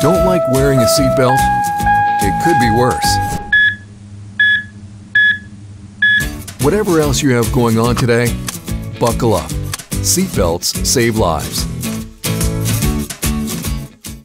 Don't like wearing a seatbelt? It could be worse. Whatever else you have going on today, buckle up. Seatbelts save lives.